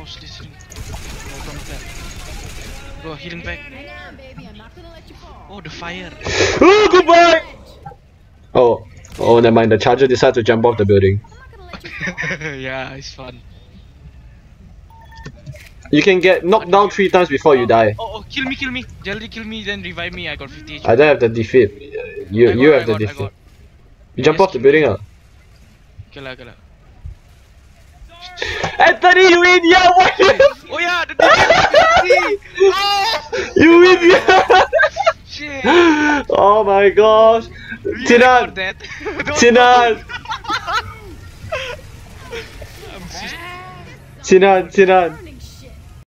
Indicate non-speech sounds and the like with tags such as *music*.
Was listening. No, don't that. Go healing back. Hang on, baby. I'm not gonna let you fall. Oh, the fire. *laughs* oh, goodbye! Oh, oh, never mind. The charger decided to jump off the building. I'm not gonna let you yeah, it's fun. You can get knocked down three times before you die. Oh, oh, kill me, kill me. Jelly, kill me, then revive me. I got 50 HP. I don't have the defib. You, I you got- have the got- defib. You jump Yes, off the building, ah. Okay lah, okay lah. You win! What? *laughs* Oh yeah, the Oh you win! Shit! oh my gosh! Sinan! record that. *laughs* Don't- *laughs*